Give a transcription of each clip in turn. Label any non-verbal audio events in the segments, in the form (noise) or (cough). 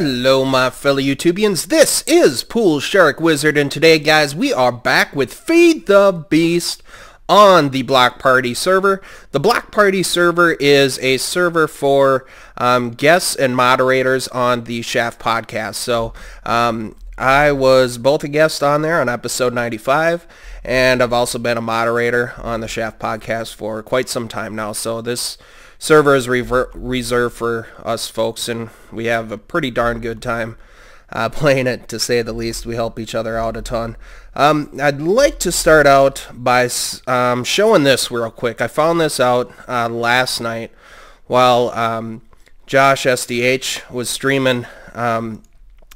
Hello my fellow YouTubians, this is Pool Shark Wizard and today guys we are back with Feed the Beast on the Block Party server. The Block Party server is a server for um, guests and moderators on the Shaft podcast. So um, I was both a guest on there on episode 95 and I've also been a moderator on the Shaft podcast for quite some time now. So this server is reserved for us folks, and we have a pretty darn good time uh, (laughs) playing it, to say the least. We help each other out a ton. Um, I'd like to start out by um, showing this real quick. I found this out uh, last night while um, Josh SDH was streaming.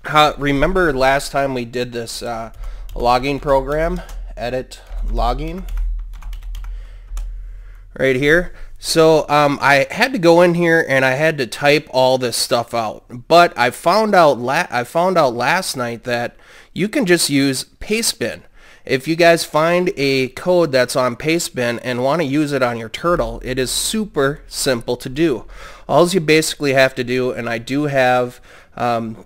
How, remember last time we did this uh, logging program, edit logging, right here? So um, I had to go in here and I had to type all this stuff out. But I found out I found out last night that you can just use Pastebin. If you guys find a code that's on Pastebin and want to use it on your turtle, it is super simple to do. All you basically have to do, and I do have, um,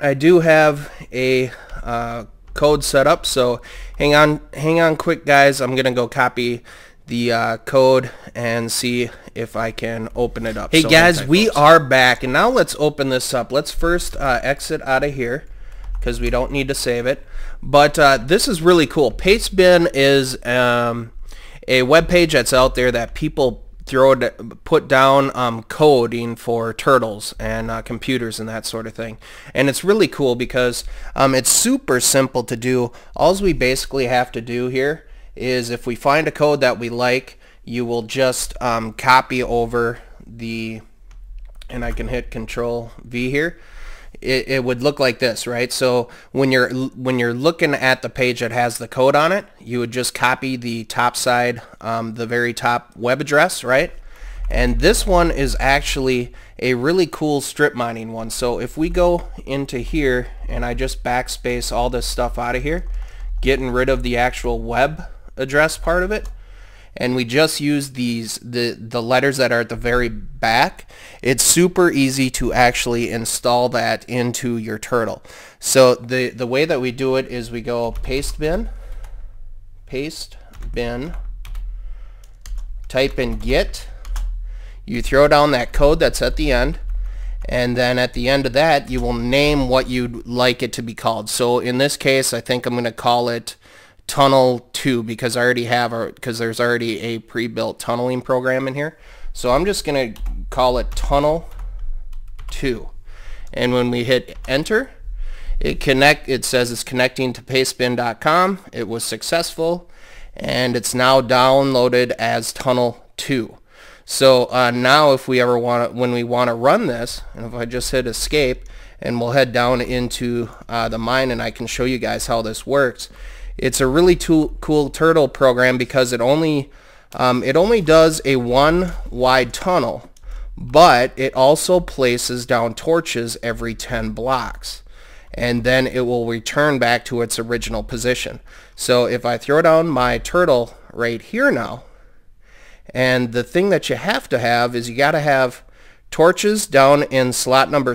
I do have a uh, code set up. So hang on, hang on, quick, guys. I'm gonna go copy the uh, code and see if I can open it up. Hey so guys, we are back and now let's open this up. Let's first uh, exit out of here because we don't need to save it. But uh, this is really cool. Pastebin is um, a web page that's out there that people throw put down um, coding for turtles and uh, computers and that sort of thing. And it's really cool because um, it's super simple to do. All we basically have to do here is if we find a code that we like, you will just um, copy over the, and I can hit Control V here. It, it would look like this, right? So when you're when you're looking at the page that has the code on it, you would just copy the top side, um, the very top web address, right? And this one is actually a really cool strip mining one. So if we go into here and I just backspace all this stuff out of here, getting rid of the actual web address part of it and we just use these the the letters that are at the very back it's super easy to actually install that into your turtle. So the the way that we do it is we go paste bin paste bin type in git. You throw down that code that's at the end and then at the end of that you will name what you'd like it to be called. So in this case I think I'm going to call it tunnel 2 because I already have a because there's already a pre-built tunneling program in here. So I'm just going to call it tunnel 2. And when we hit enter, it connect it says it's connecting to pastebin.com. It was successful and it's now downloaded as tunnel 2. So uh, now if we ever want to, when we want to run this, and if I just hit escape, and we'll head down into uh, the mine and I can show you guys how this works. It's a really cool turtle program because it only um, it only does a one wide tunnel, but it also places down torches every 10 blocks. And then it will return back to its original position. So if I throw down my turtle right here now, and the thing that you have to have is you got to have torches down in slot number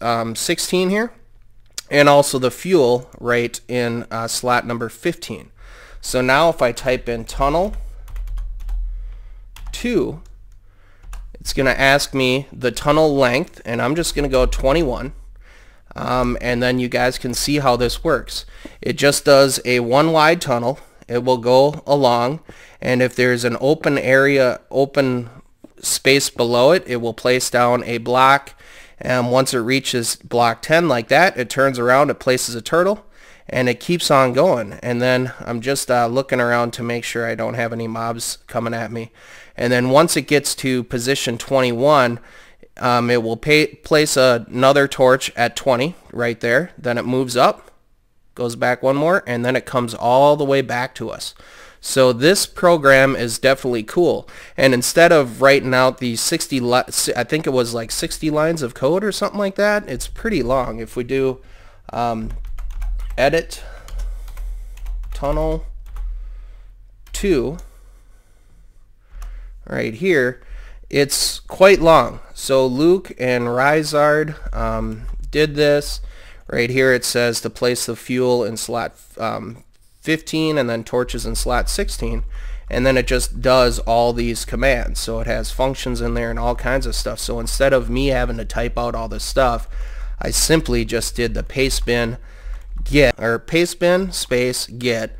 um, 16 here and also the fuel right in uh, slot number 15. So now if I type in tunnel 2, it's going to ask me the tunnel length, and I'm just going to go 21. Um, and then you guys can see how this works. It just does a one wide tunnel. It will go along, and if there's an open area, open space below it, it will place down a block and once it reaches block 10 like that, it turns around, it places a turtle, and it keeps on going. And then I'm just uh, looking around to make sure I don't have any mobs coming at me. And then once it gets to position 21, um, it will pay, place another torch at 20 right there. Then it moves up, goes back one more, and then it comes all the way back to us. So this program is definitely cool. And instead of writing out the 60, I think it was like 60 lines of code or something like that, it's pretty long. If we do um, edit tunnel two right here, it's quite long. So Luke and Rizard um, did this. Right here it says to place the fuel in slot um, 15 and then torches in slot 16 and then it just does all these commands. So it has functions in there and all kinds of stuff. So instead of me having to type out all this stuff I simply just did the paste bin get or paste bin space get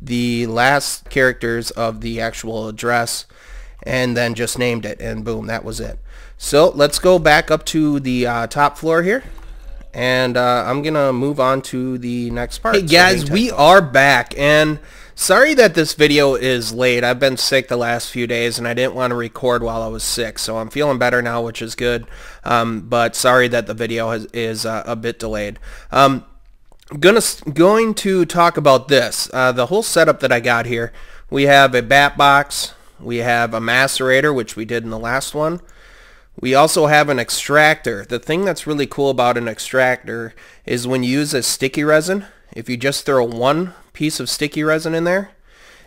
the last characters of the actual address and then just named it and boom that was it. So let's go back up to the uh, top floor here and uh, I'm gonna move on to the next part. Hey guys, so we are back and sorry that this video is late. I've been sick the last few days and I didn't want to record while I was sick so I'm feeling better now which is good um, but sorry that the video has, is uh, a bit delayed. Um, gonna going to talk about this. Uh, the whole setup that I got here. We have a bat box. We have a macerator which we did in the last one. We also have an extractor. The thing that's really cool about an extractor is when you use a sticky resin, if you just throw one piece of sticky resin in there,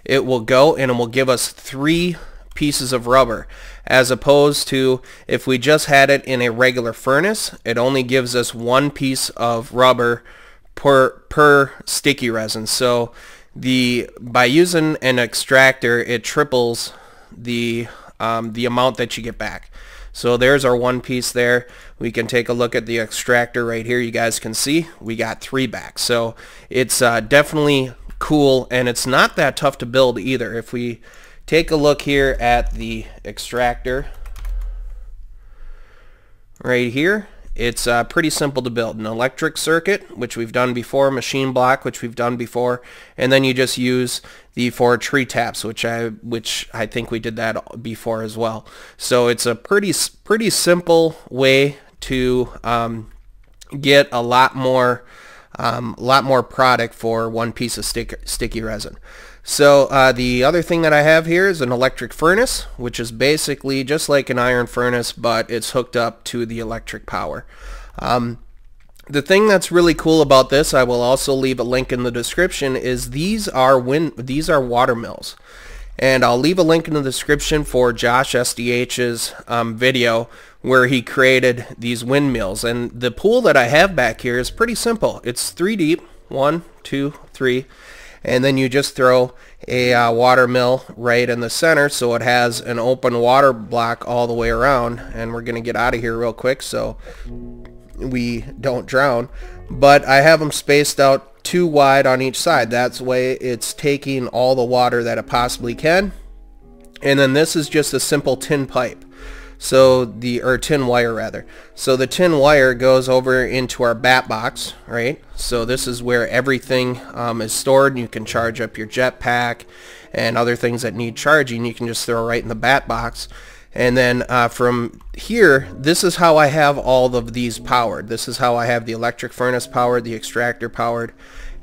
it will go and it will give us three pieces of rubber as opposed to if we just had it in a regular furnace it only gives us one piece of rubber per per sticky resin so the by using an extractor it triples the um, the amount that you get back so there's our one piece there. We can take a look at the extractor right here. You guys can see we got three back. So it's uh, definitely cool and it's not that tough to build either. If we take a look here at the extractor right here, it's uh, pretty simple to build. An electric circuit, which we've done before, machine block, which we've done before, and then you just use the four tree taps, which I which I think we did that before as well. So it's a pretty pretty simple way to um, get a lot more um, lot more product for one piece of stick, sticky resin. So uh, the other thing that I have here is an electric furnace, which is basically just like an iron furnace, but it's hooked up to the electric power. Um, the thing that's really cool about this, I will also leave a link in the description, is these are wind, these are water mills. And I'll leave a link in the description for Josh SDH's um, video where he created these windmills. And the pool that I have back here is pretty simple. It's three deep, one, two, three, and then you just throw a uh, water mill right in the center so it has an open water block all the way around and we're gonna get out of here real quick so we don't drown but I have them spaced out too wide on each side that's way it's taking all the water that it possibly can and then this is just a simple tin pipe so the, or tin wire rather. So the tin wire goes over into our bat box, right? So this is where everything um, is stored. You can charge up your jetpack and other things that need charging. You can just throw right in the bat box. And then uh, from here, this is how I have all of these powered. This is how I have the electric furnace powered, the extractor powered,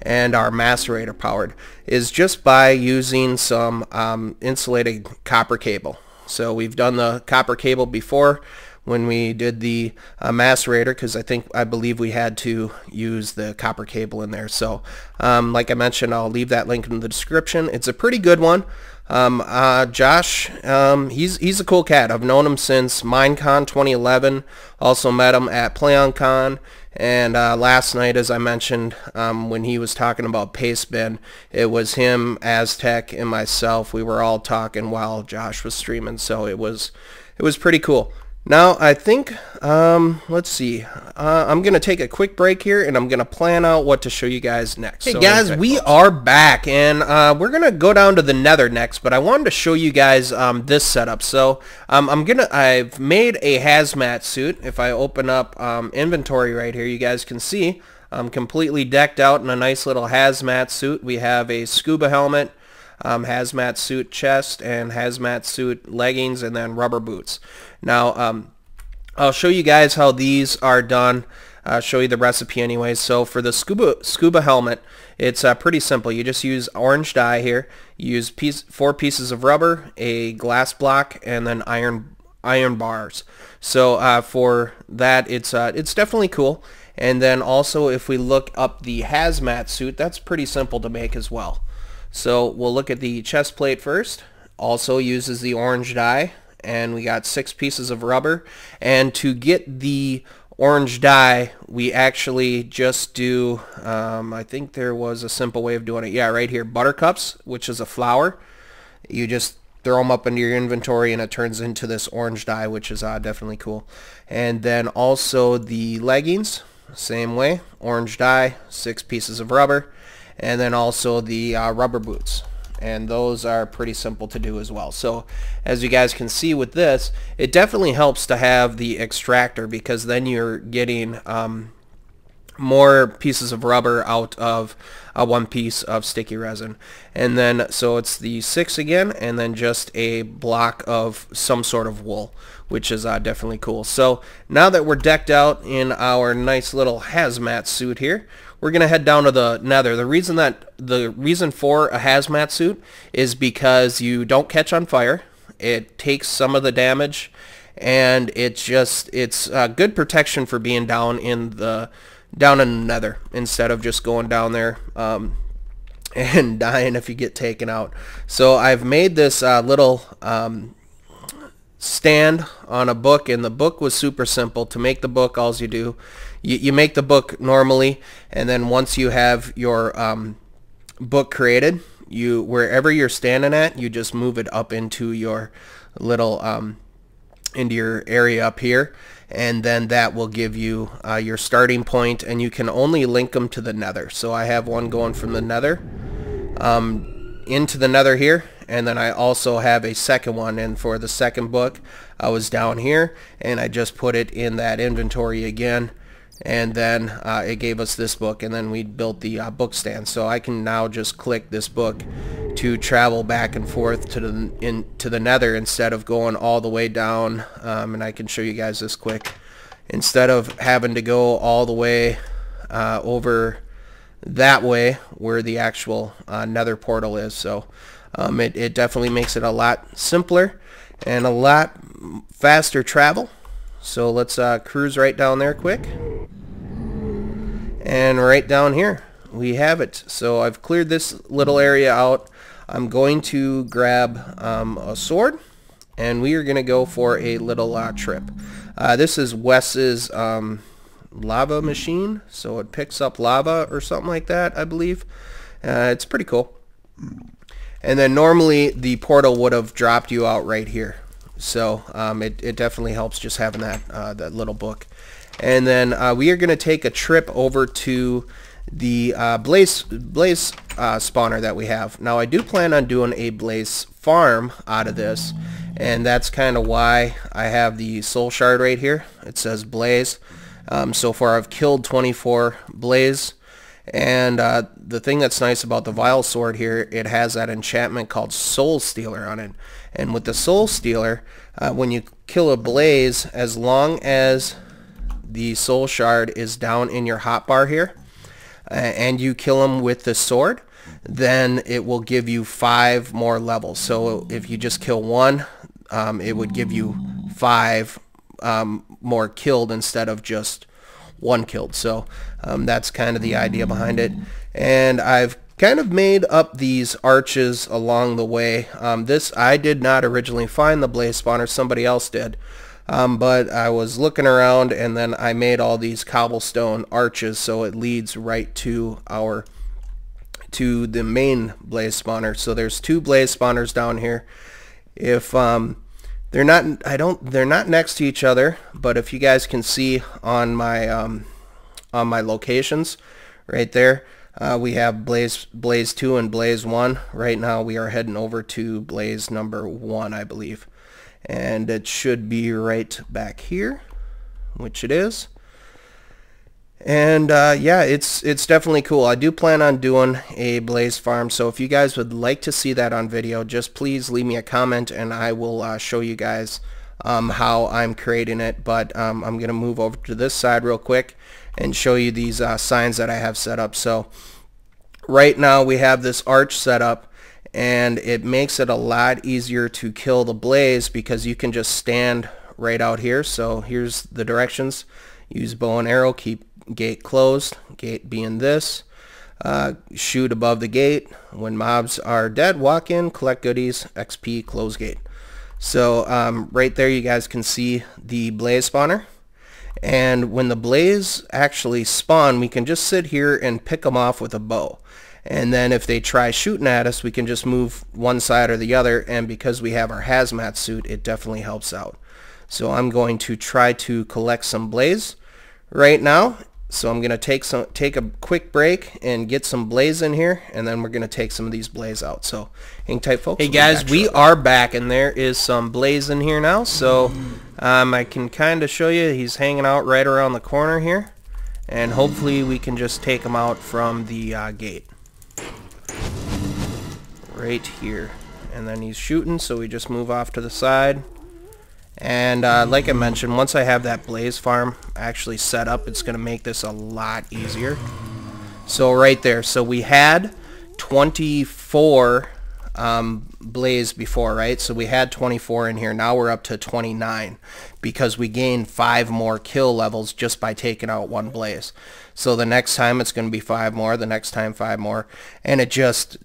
and our macerator powered, is just by using some um, insulated copper cable. So we've done the copper cable before when we did the uh, macerator because I think I believe we had to use the copper cable in there. So um, like I mentioned, I'll leave that link in the description. It's a pretty good one. Um, uh, Josh, um, he's he's a cool cat. I've known him since Minecon 2011. Also met him at PlayOnCon. And uh, last night, as I mentioned, um, when he was talking about Pastebin, it was him, Aztec, and myself. We were all talking while Josh was streaming, so it was it was pretty cool. Now, I think, um, let's see. Uh, I'm going to take a quick break here, and I'm going to plan out what to show you guys next. Hey, so guys, we are back, and uh, we're going to go down to the nether next, but I wanted to show you guys um, this setup. So, um, I'm going to, I've made a hazmat suit. If I open up um, inventory right here, you guys can see I'm completely decked out in a nice little hazmat suit. We have a scuba helmet, um, hazmat suit chest and hazmat suit leggings and then rubber boots. Now, um, I'll show you guys how these are done. I'll show you the recipe anyway. So for the scuba scuba helmet, it's uh, pretty simple. You just use orange dye here. You use piece, four pieces of rubber, a glass block, and then iron iron bars. So uh, for that, it's uh, it's definitely cool. And then also, if we look up the hazmat suit, that's pretty simple to make as well. So we'll look at the chest plate first. Also uses the orange dye and we got six pieces of rubber. And to get the orange dye, we actually just do, um, I think there was a simple way of doing it. Yeah, right here, buttercups, which is a flower. You just throw them up into your inventory and it turns into this orange dye, which is uh, definitely cool. And then also the leggings, same way, orange dye, six pieces of rubber. And then also the uh, rubber boots and those are pretty simple to do as well. So as you guys can see with this, it definitely helps to have the extractor because then you're getting um, more pieces of rubber out of uh, one piece of sticky resin. And then, so it's the six again, and then just a block of some sort of wool, which is uh, definitely cool. So now that we're decked out in our nice little hazmat suit here, we're to head down to the nether. The reason that the reason for a hazmat suit is because you don't catch on fire. It takes some of the damage and it's just it's uh, good protection for being down in the down in the nether instead of just going down there um, (laughs) and dying if you get taken out. So I've made this uh, little um, stand on a book and the book was super simple. To make the book all you do, you, you make the book normally and then once you have your um, book created, you wherever you're standing at, you just move it up into your little um, into your area up here and then that will give you uh, your starting point and you can only link them to the nether. So I have one going from the nether um, into the nether here and then I also have a second one. And for the second book I was down here and I just put it in that inventory again and then uh, it gave us this book and then we built the uh, book stand. So I can now just click this book to travel back and forth to the in to the nether instead of going all the way down um, and I can show you guys this quick. Instead of having to go all the way uh, over that way where the actual uh, nether portal is. So um, it, it definitely makes it a lot simpler and a lot faster travel so let's uh, cruise right down there quick. And right down here, we have it. So I've cleared this little area out. I'm going to grab um, a sword, and we are going to go for a little uh, trip. Uh, this is Wes's um, lava machine, so it picks up lava or something like that, I believe. Uh, it's pretty cool. And then normally the portal would have dropped you out right here. So um, it, it definitely helps just having that, uh, that little book. And then uh, we are going to take a trip over to the uh, blaze blaze uh, spawner that we have. Now I do plan on doing a blaze farm out of this and that's kind of why I have the soul shard right here. It says blaze. Um, so far I've killed 24 blaze and uh, the thing that's nice about the Vile Sword here, it has that enchantment called Soul Stealer on it. And with the Soul Stealer, uh, when you kill a Blaze, as long as the Soul Shard is down in your hotbar here, uh, and you kill him with the sword, then it will give you five more levels. So if you just kill one, um, it would give you five um, more killed instead of just one killed. So um, that's kind of the idea behind it. And I've kind of made up these arches along the way. Um, this I did not originally find the blaze spawner, somebody else did. Um, but I was looking around and then I made all these cobblestone arches so it leads right to our to the main blaze spawner. So there's two blaze spawners down here. If um, they're not, I don't, they're not next to each other, but if you guys can see on my, um, on my locations right there, uh, we have Blaze, Blaze 2 and Blaze 1. Right now we are heading over to Blaze number 1, I believe. And it should be right back here, which it is. And uh, yeah, it's it's definitely cool. I do plan on doing a blaze farm, so if you guys would like to see that on video, just please leave me a comment and I will uh, show you guys um, how I'm creating it. But um, I'm going to move over to this side real quick and show you these uh, signs that I have set up. So right now we have this arch set up and it makes it a lot easier to kill the blaze because you can just stand right out here. So here's the directions. Use bow and arrow, keep gate closed, gate being this. uh, shoot above the gate. When mobs are dead, walk in, collect goodies, XP, close gate. So um, right there you guys can see the blaze spawner. And when the blaze actually spawn, we can just sit here and pick them off with a bow. And then if they try shooting at us, we can just move one side or the other. And because we have our hazmat suit, it definitely helps out. So I'm going to try to collect some blaze right now. So I'm going to take some take a quick break and get some blaze in here, and then we're going to take some of these blaze out. So hang tight, folks. Hey guys, we are back, and there is some blaze in here now. So um, I can kind of show you. He's hanging out right around the corner here, and hopefully we can just take him out from the uh, gate right here. And then he's shooting, so we just move off to the side. And uh, like I mentioned, once I have that blaze farm actually set up, it's going to make this a lot easier. So right there, so we had 24 um, blaze before, right? So we had 24 in here. Now we're up to 29 because we gained five more kill levels just by taking out one blaze. So the next time it's going to be five more, the next time five more, and it just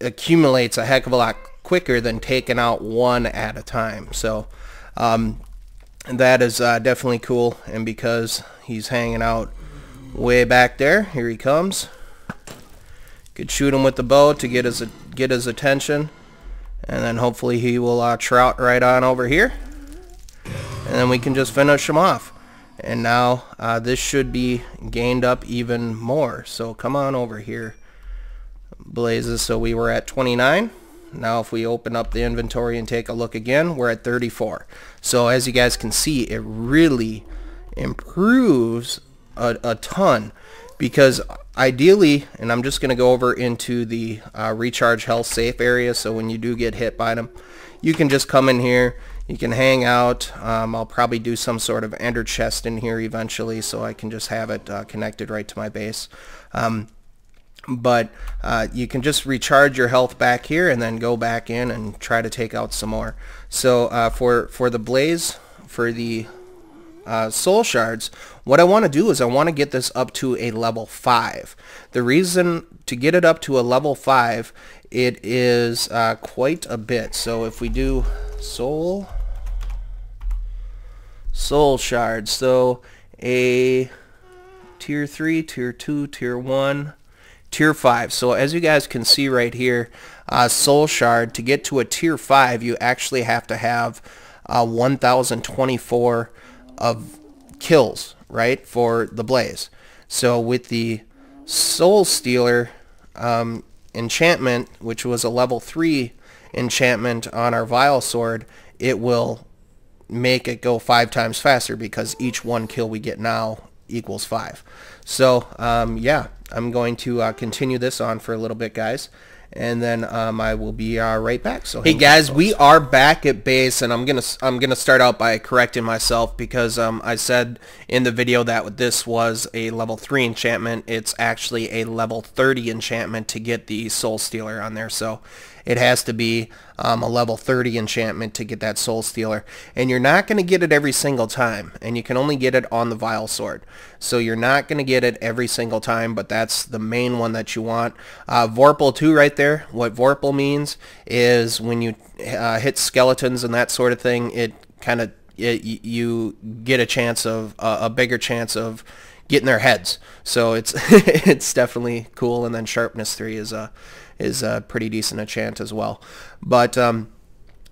accumulates a heck of a lot quicker than taking out one at a time. So um, that is uh, definitely cool. And because he's hanging out way back there, here he comes. Could shoot him with the bow to get his get his attention, and then hopefully he will uh, trout right on over here, and then we can just finish him off. And now uh, this should be gained up even more. So come on over here, Blazes. So we were at 29. Now if we open up the inventory and take a look again, we're at 34. So as you guys can see, it really improves a, a ton because ideally, and I'm just going to go over into the uh, recharge health safe area so when you do get hit by them, you can just come in here, you can hang out. Um, I'll probably do some sort of ender chest in here eventually so I can just have it uh, connected right to my base. Um, but uh, you can just recharge your health back here and then go back in and try to take out some more. So uh, for, for the blaze, for the uh, soul shards, what I want to do is I want to get this up to a level 5. The reason to get it up to a level 5, it is uh, quite a bit. So if we do soul, soul shards, so a tier 3, tier 2, tier 1, tier 5. So as you guys can see right here, uh, Soul Shard, to get to a tier 5, you actually have to have uh, 1,024 of kills, right, for the Blaze. So with the Soul Stealer um, enchantment, which was a level 3 enchantment on our Vile Sword, it will make it go five times faster because each one kill we get now equals five. So um, yeah, I'm going to uh, continue this on for a little bit, guys. And then um, I will be uh, right back. So hey guys, we are back at base, and I'm gonna I'm gonna start out by correcting myself because um, I said in the video that this was a level three enchantment. It's actually a level 30 enchantment to get the Soul Stealer on there. So it has to be um, a level 30 enchantment to get that Soul Stealer. And you're not going to get it every single time. And you can only get it on the Vile Sword. So you're not going to get it every single time, but that's the main one that you want. Uh, Vorpal 2 right there. What Vorpal means is when you uh, hit skeletons and that sort of thing, it kind of you get a chance of uh, a bigger chance of getting their heads. So it's (laughs) it's definitely cool. And then sharpness three is a is a pretty decent a enchant as well. But um,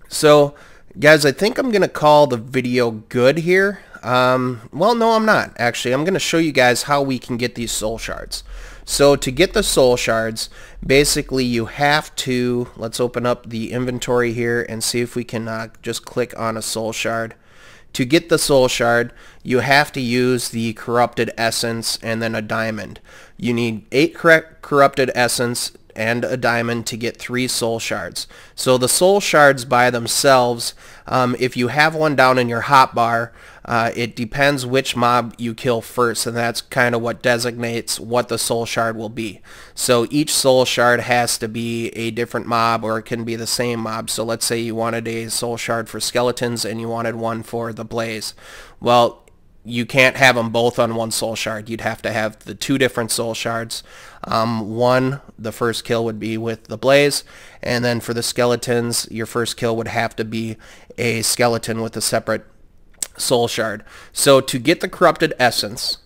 so guys, I think I'm gonna call the video good here. Um, well, no, I'm not actually. I'm gonna show you guys how we can get these soul shards. So to get the soul shards, basically you have to, let's open up the inventory here and see if we can uh, just click on a soul shard. To get the soul shard, you have to use the corrupted essence and then a diamond. You need eight corrupted essence and a diamond to get three soul shards. So the soul shards by themselves, um, if you have one down in your hotbar, uh, it depends which mob you kill first, and that's kind of what designates what the soul shard will be. So each soul shard has to be a different mob, or it can be the same mob. So let's say you wanted a soul shard for skeletons, and you wanted one for the blaze. Well, you can't have them both on one soul shard. You'd have to have the two different soul shards. Um, one, the first kill would be with the blaze, and then for the skeletons, your first kill would have to be a skeleton with a separate soul shard. So to get the corrupted essence,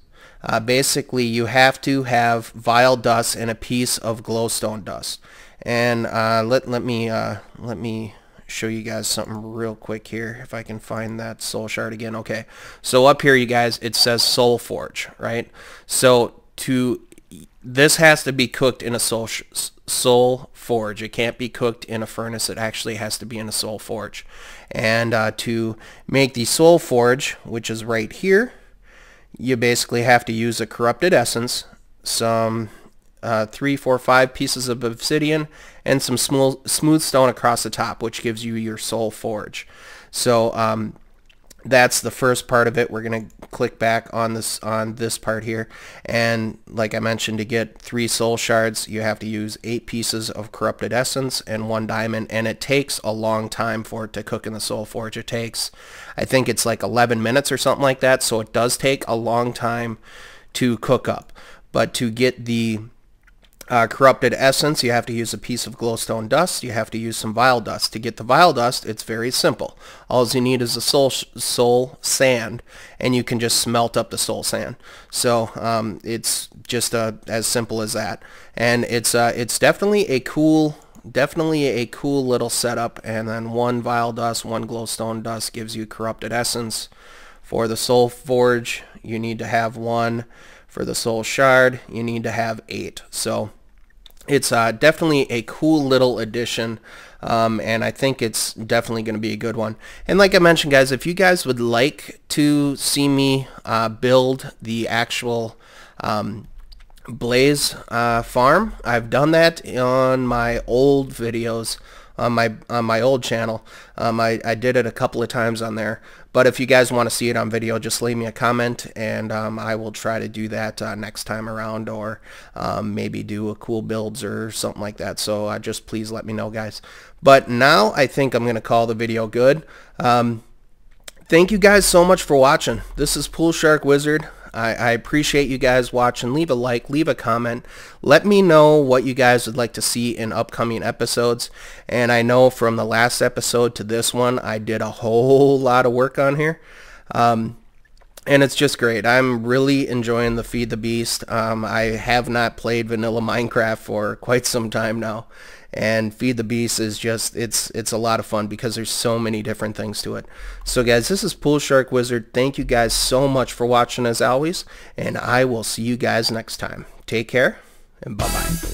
uh, basically you have to have vile dust and a piece of glowstone dust. And uh, let let me uh, let me show you guys something real quick here if I can find that soul shard again. Okay so up here you guys it says soul forge right? So to this has to be cooked in a soul soul forge. It can't be cooked in a furnace. It actually has to be in a soul forge. And uh, to make the soul forge which is right here you basically have to use a corrupted essence some uh, three, four, five pieces of obsidian, and some smooth, smooth stone across the top, which gives you your soul forge. So um, that's the first part of it. We're going to click back on this on this part here. And like I mentioned, to get three soul shards, you have to use eight pieces of corrupted essence and one diamond. And it takes a long time for it to cook in the soul forge. It takes, I think it's like 11 minutes or something like that. So it does take a long time to cook up. But to get the uh, corrupted essence, you have to use a piece of glowstone dust. You have to use some vile dust. To get the vile dust, it's very simple. All you need is a soul, soul sand, and you can just smelt up the soul sand. So um, it's just uh, as simple as that. And it's uh, it's definitely a cool definitely a cool little setup. And then one vile dust, one glowstone dust gives you corrupted essence. For the soul forge, you need to have one. For the soul shard, you need to have eight. So it's uh, definitely a cool little addition. Um, and I think it's definitely going to be a good one. And like I mentioned, guys, if you guys would like to see me uh, build the actual um, Blaze uh, farm, I've done that on my old videos on my on my old channel. Um, I, I did it a couple of times on there. But if you guys want to see it on video, just leave me a comment and um, I will try to do that uh, next time around or um, maybe do a cool builds or something like that. So uh, just please let me know, guys. But now I think I'm going to call the video good. Um, thank you guys so much for watching. This is Pool Shark Wizard. I, I, appreciate you guys watching. Leave a like, leave a comment. Let me know what you guys would like to see in upcoming episodes. And I know from the last episode to this one, I did a whole (laughs) lot of work on here. Um, and it's just great. I'm really enjoying the Feed the Beast. Um, I have not played vanilla Minecraft for quite some time now, and Feed the Beast is just, it's, it's a lot of fun because there's so many different things to it. So guys, this is Pool Shark Wizard. Thank you guys so much for watching as always, and I will see you guys next time. Take care, and bye-bye.